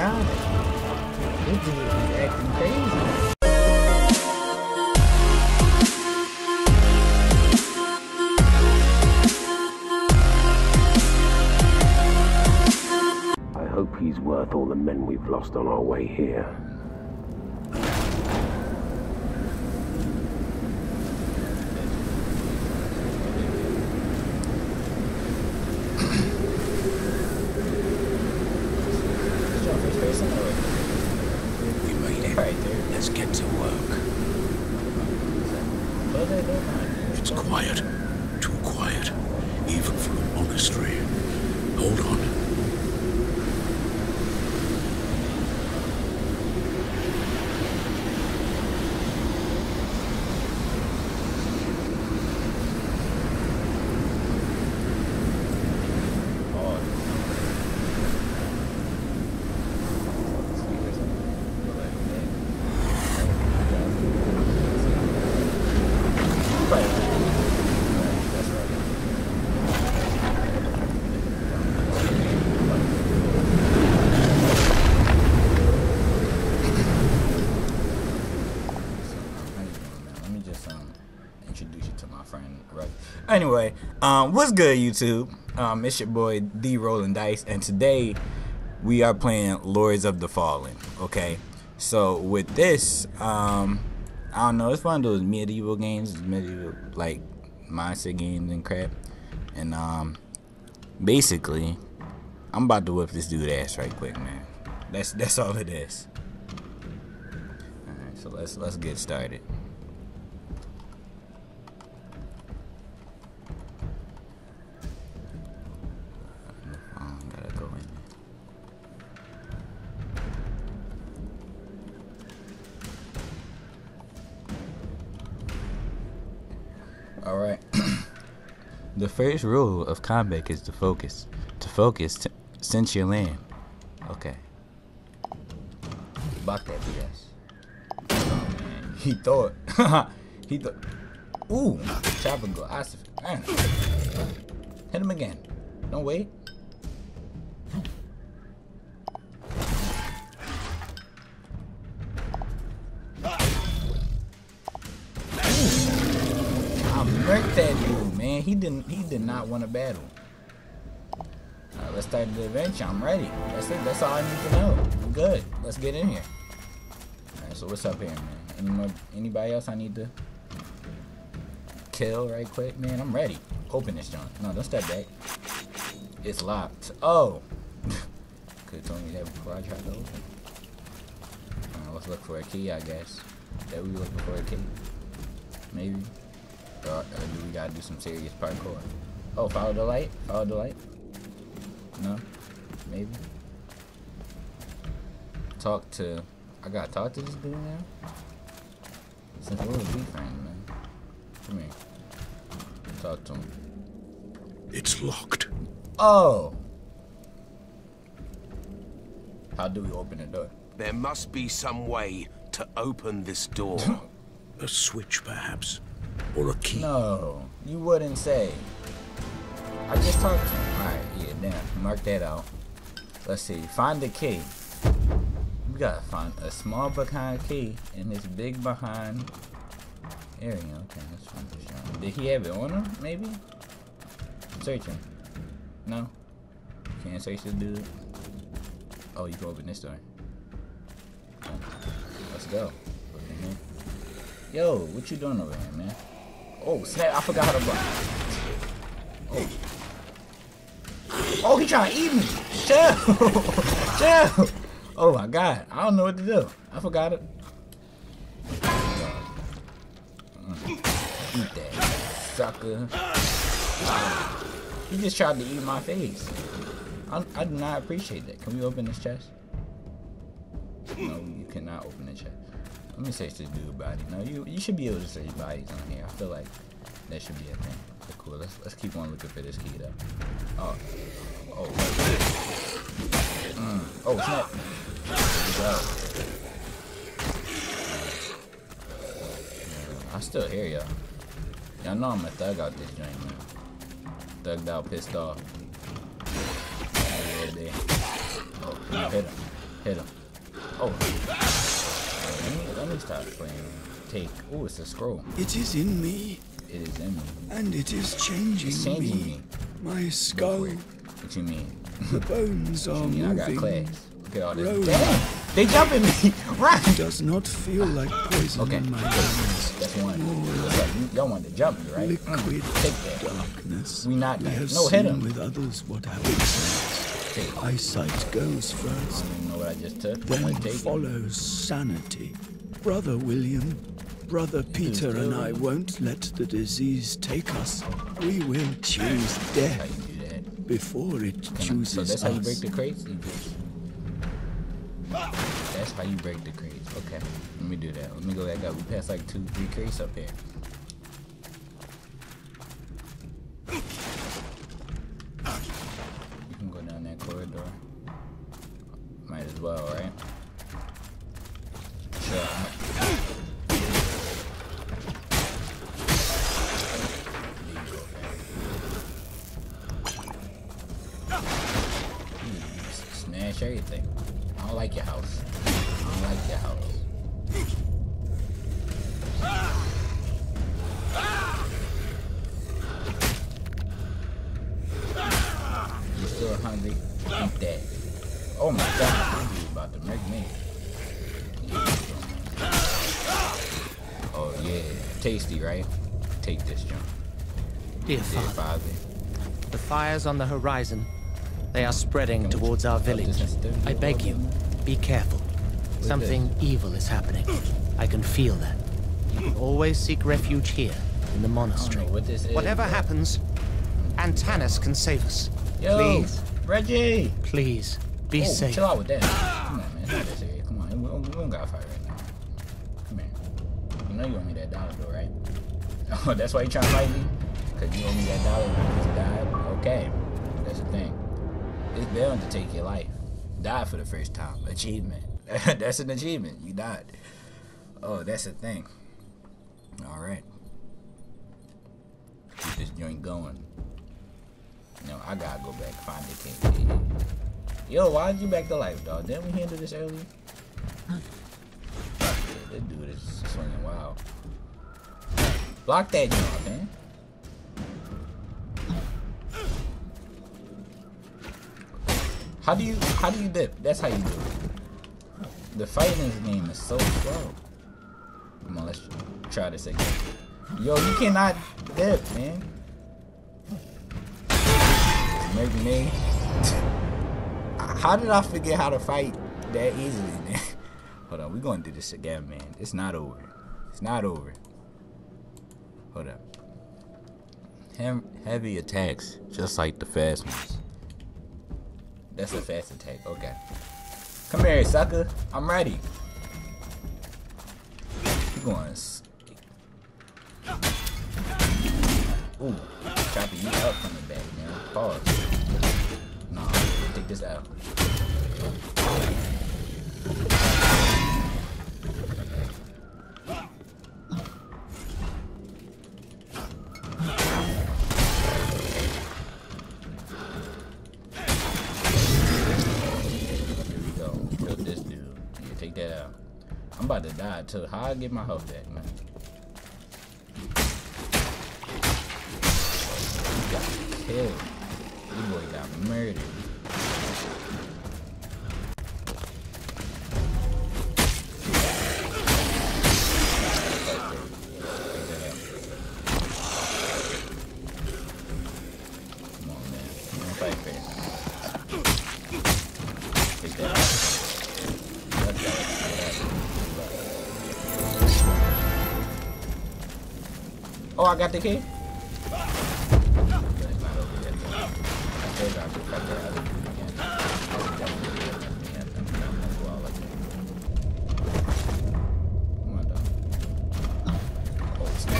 god. This dude is acting crazy. I hope he's worth all the men we've lost on our way here. Is your face facing or We made it. right there? Let's get to work. It's quiet. Too quiet. Even for a monastery. Hold on. Let me just um introduce you to my friend. Right. Anyway, um, what's good, YouTube? Um, it's your boy D Rolling Dice, and today we are playing Lords of the Fallen. Okay. So with this, um, I don't know. It's one of those medieval games, medieval like monster games and crap. And um, basically, I'm about to whip this dude ass right quick, man. That's that's all it is. Alright, so let's let's get started. First rule of combat is to focus. To focus, sense your land. Okay. Block that BS. Oh. He thought. he thought. Ooh, man. Hit him again. Don't wait. He didn't. He did not want a battle. Alright, let's start the adventure. I'm ready. That's it. That's all I need to know. I'm good. Let's get in here. Alright, so what's up here, man? Anybody else I need to kill right quick, man? I'm ready. Open this joint. No, don't step back. It's locked. Oh. Could have told me that before I tried to open. Alright, let's look for a key, I guess. That we looking for a key. Maybe. Or, or uh, do we gotta do some serious parkour? Oh, follow the light? Follow the light? No? Maybe? Talk to... I gotta talk to this dude now? Since we're a big friend, man. Come here. Talk to him. It's locked. Oh! How do we open the door? There must be some way to open this door. A switch, perhaps. Or a key. No, you wouldn't say. I just talked to him. Alright, yeah, damn. Mark that out. Let's see. Find the key. We gotta find a small behind key in this big behind area. Okay, let's find this joint. Did he have it on him, maybe? Search him. No? Can't search the dude. Oh, you can open this door. Let's go. Yo, what you doing over here, man? Oh, snap, I forgot how to block. Oh. Oh, he trying to eat me. Chill. Chill. Oh my god. I don't know what to do. I forgot it. Eat that, sucker. He just tried to eat my face. I, I do not appreciate that. Can we open this chest? No, you cannot open the chest. Let me search this dude body. No, you you should be able to search bodies on here. I feel like that should be a thing. Okay, cool. Let's let's keep on looking for this key though. Oh, oh, mm. oh snap! There. I still hear y'all. Y'all know I'm a thug out this joint, man. Thugged out, pissed off. Oh, hit him. Hit him. Oh. Me, let playing. Take. Oh, it's a scroll. It is in me, It is in me. and it is changing, It's changing me. me. My skull, What you mean? the bones are I mean, I got moving. class. Look at all this. Roll. Damn! They jumping me! Run! Does not feel like poison Okay. in my bones. That's one. Y'all want to jump me, right? Mm, Liquid Take that. darkness. We not We have No, hit him. with others what happens. Take. Eyesight goes I first, don't know what I just took. Then gonna take it. follows sanity. Brother William, Brother Peter and I won't let the disease take us. We will choose death you do that? before it chooses so that's how you break us. the crates? That's how you break the crates. Okay. Let me do that. Let me go back up. We passed like two, three crates up here. Tasty, right? Take this jump. Dear Dear father, father. the fires on the horizon, they are spreading towards our village. I beg you, be careful. Something evil is happening. I can feel that. You can always seek refuge here in the monastery. know what this is. Whatever happens, Antanas can save us. Yo, Please, Reggie. please, be oh, safe. Chill out with that. Come on, man. It's not that serious. Come on. We don't, we don't got to fight right now. Come here. You know you owe me that dollar, right? Oh, that's why you trying to fight me? Because you owe me that dollar just died? Okay. That's the thing. It's bound to take your life. Die for the first time. Achievement. that's an achievement. You died. Oh, that's the thing. All right. Keep this joint going. No, I gotta go back find the king. Yo, why'd you back to life, dog? Didn't we handle this earlier? This dude is swinging wild. Block that jump, man. How do you how do you dip? That's how you do it. The fight in this game is so slow. Come on, let's try this again. Yo, you cannot dip, man. Maybe me. How did I forget how to fight that easily, man? Hold on, we're gonna do this again, man. It's not over. It's not over. Hold up. Heavy attacks, just like the fast ones. That's a fast attack. Okay. Come here, sucker. I'm ready. You going? Ooh, chopping you up from the back, man. Pause. Nah, take this out. About to die too. How I get my health back, man? He got killed. This boy got murdered. Come I got the key.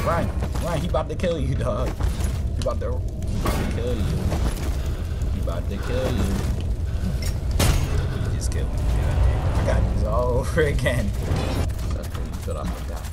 Ryan, Ryan, he about to kill you, dog. He about to, he about to kill you. He about to kill you. He just killed me. I got this all over again. Sucker, you I forgot.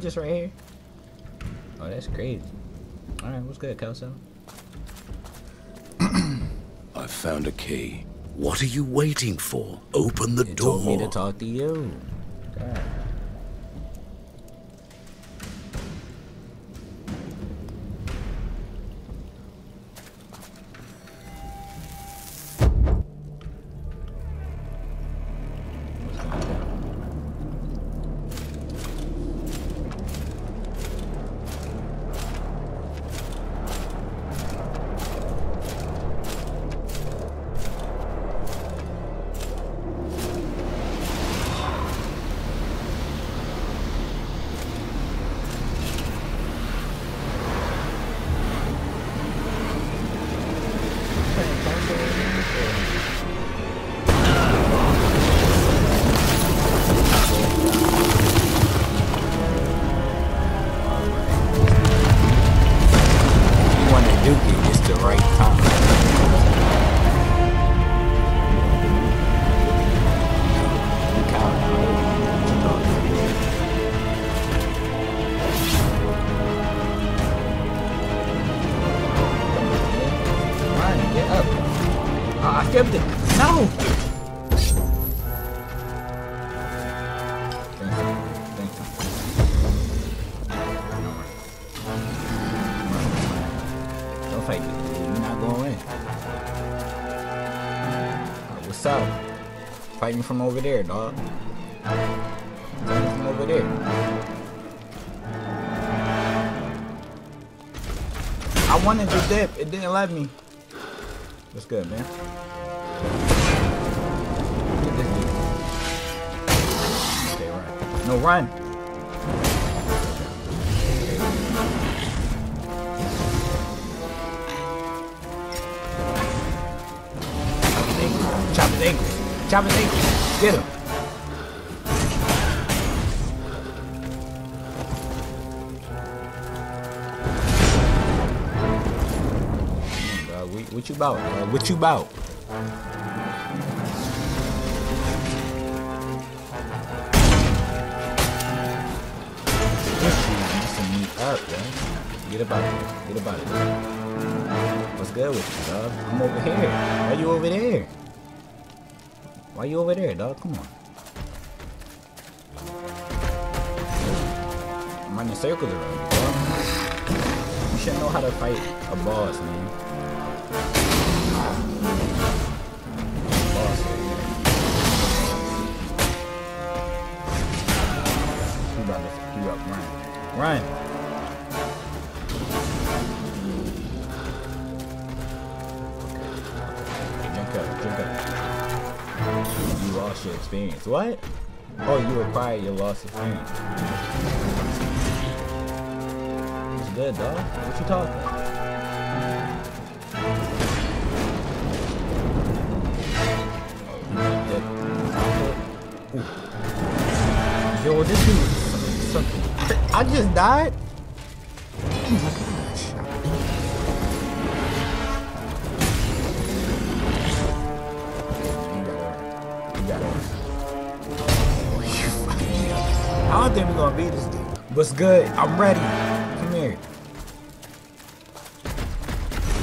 Just right here? Oh, that's crazy. Alright, what's good, Kaslo? I've found a key. What are you waiting for? Open the It door. told me to talk to you. God. From over there, dog. From over there. I wanted to dip. It didn't let me. What's good, man? Okay, run. No, run. Chop his ankles. Get him. Uh, Come. What, you about? dog? What you about? Up. Get about it. Get about it. What's good with you, dog? I'm over here. Why you over there? Why you over there, dog? Come on. I'm running circles around you, dog. You should know how to fight a boss, man. Boss. You about to you up, run. Run. Experience. What? Oh, you acquired your lost experience. It's good, dog. What you talking? Yo, this dude something. I just died. Don't think we're gonna beat this dude. What's good? I'm ready. Come here.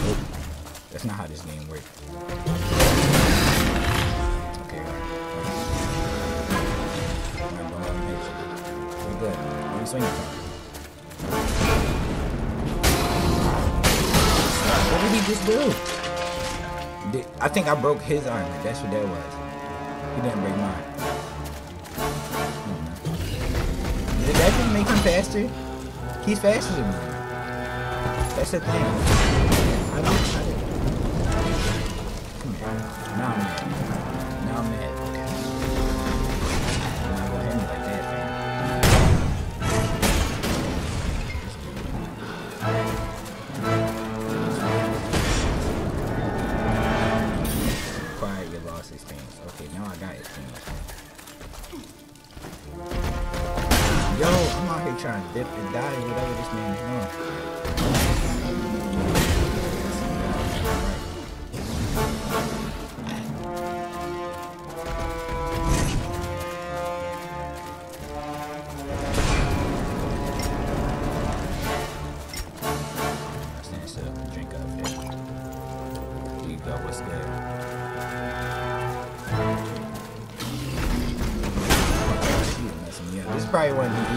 Nope. That's not how this game works. Okay, let. You're good. Where you swinging from? What did he just do? I think I broke his armor. That's what that was. He didn't break mine. Did that make him faster? He's faster than me. That's the thing. I don't, I don't. Come here. Now I'm mad. Now I'm mad. Gonna hit me like that, fam. Quiet your lost experience. Okay, now I got experience. Yo, I'm out here trying to dip and die whatever this man is doing.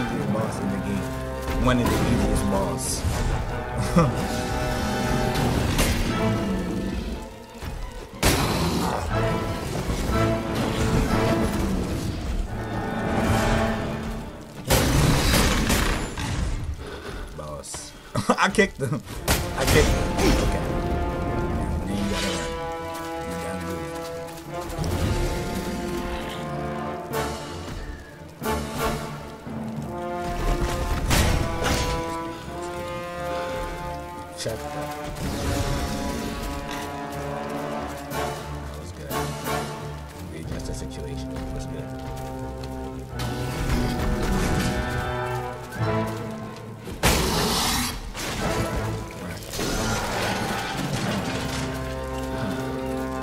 Easiest boss in the game. One of the easiest boss. boss. I kicked him. I kicked him. Okay. That was good. The situation. Was good.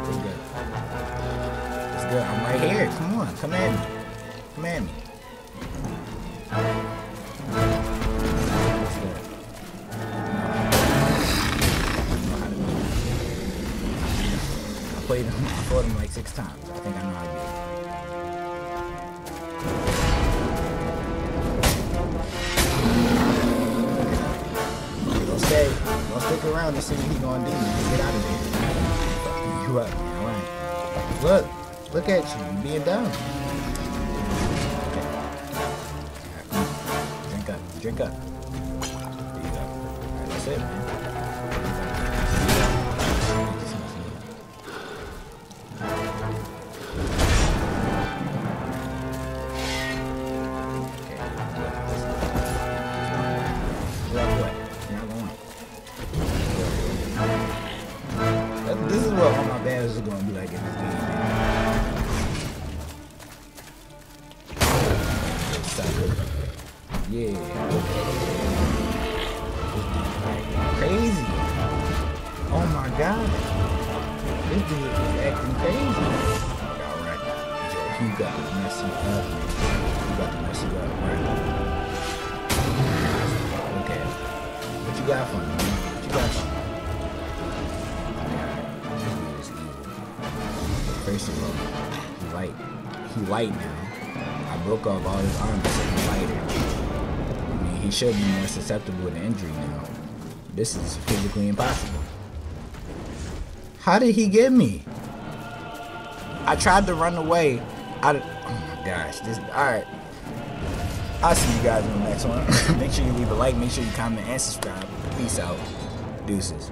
It's good. It's good. I'm right here. Come on. Come at me. Come at me. Fought him like six times. I think I know how to stay. Don't stick around to see what he gonna do. Get out of there. You up, man. All right. Look. Look at you. You being dumb. Drink up. Drink up. There you go. All right, that's it, man. Of all, he light. He light now. I broke off all his armor so he's lighter. I mean, he should be more susceptible to injury now. This is physically impossible. How did he get me? I tried to run away. Of, oh my gosh. This all right. I'll see you guys in the next one. make sure you leave a like. Make sure you comment and subscribe. Peace out. Deuces.